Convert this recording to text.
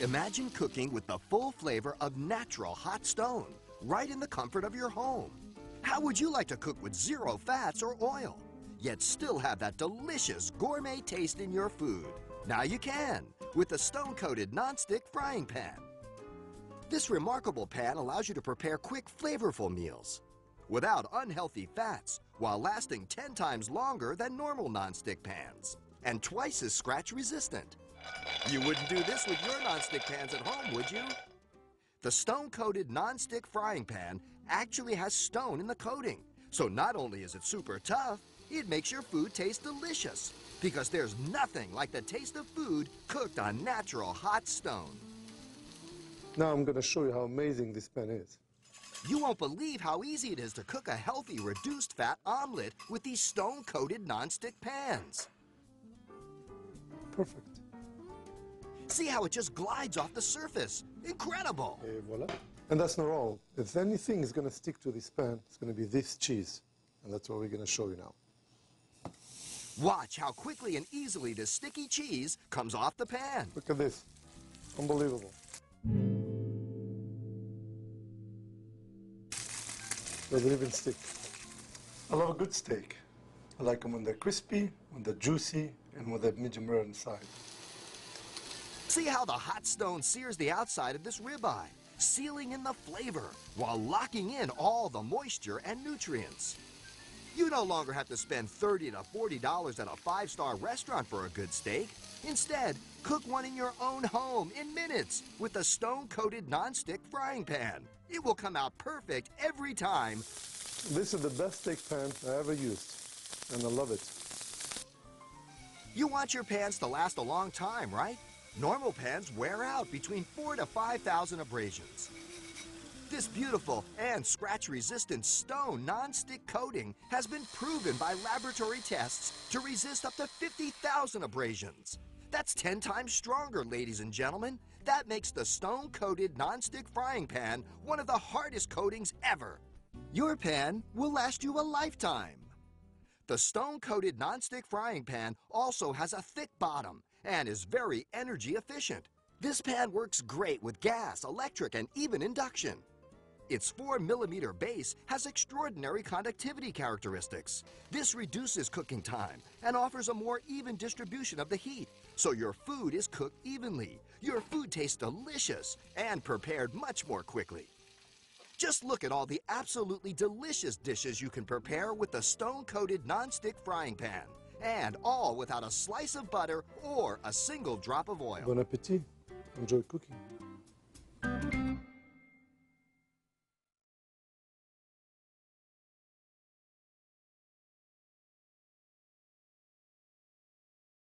Imagine cooking with the full flavor of natural hot stone, right in the comfort of your home. How would you like to cook with zero fats or oil, yet still have that delicious gourmet taste in your food? Now you can, with the stone-coated non-stick frying pan. This remarkable pan allows you to prepare quick, flavorful meals without unhealthy fats while lasting 10 times longer than normal non-stick pans and twice as scratch resistant. You wouldn't do this with your non-stick pans at home, would you? The stone-coated non-stick frying pan actually has stone in the coating. So not only is it super tough, it makes your food taste delicious because there's nothing like the taste of food cooked on natural hot stone. Now I'm going to show you how amazing this pan is. You won't believe how easy it is to cook a healthy reduced fat omelet with these stone-coated non-stick pans. Perfect. See how it just glides off the surface. Incredible. Et voila. And that's not all. If anything is going to stick to this pan, it's going to be this cheese. And that's what we're going to show you now. Watch how quickly and easily this sticky cheese comes off the pan. Look at this. Unbelievable. Doesn't even stick. I love a good steak. I like them when they're crispy, when they're juicy, and when they're medium rare inside. See how the hot stone sears the outside of this ribeye, sealing in the flavor while locking in all the moisture and nutrients. You no longer have to spend 30 to $40 at a five-star restaurant for a good steak. Instead, cook one in your own home in minutes with a stone-coated non-stick frying pan. It will come out perfect every time. This is the best steak pan I ever used, and I love it. You want your pans to last a long time, right? Normal pans wear out between 4 to 5,000 abrasions. This beautiful and scratch-resistant stone non-stick coating has been proven by laboratory tests to resist up to 50,000 abrasions. That's 10 times stronger, ladies and gentlemen. That makes the stone-coated non-stick frying pan one of the hardest coatings ever. Your pan will last you a lifetime. The stone-coated non-stick frying pan also has a thick bottom and is very energy efficient. This pan works great with gas, electric, and even induction. Its 4mm base has extraordinary conductivity characteristics. This reduces cooking time and offers a more even distribution of the heat, so your food is cooked evenly. Your food tastes delicious and prepared much more quickly. Just look at all the absolutely delicious dishes you can prepare with the stone-coated non-stick frying pan, and all without a slice of butter or a single drop of oil. Bon appetit. Enjoy cooking.